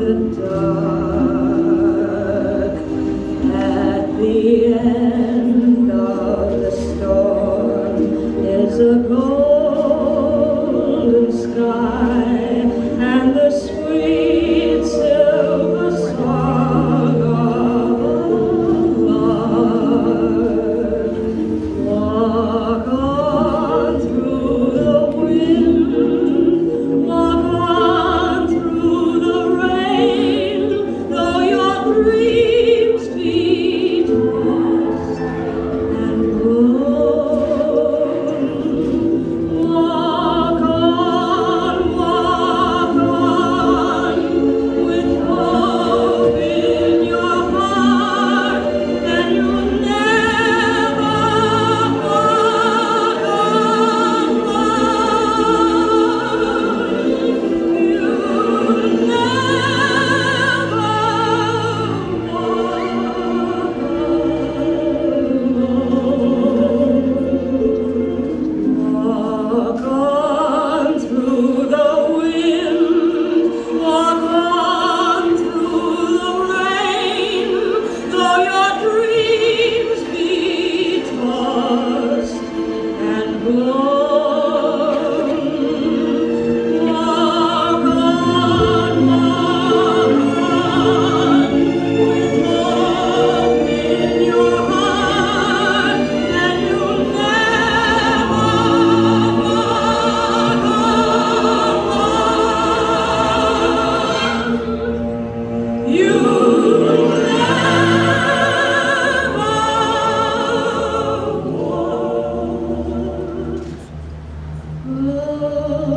the dark. At the end of the storm is a Oh.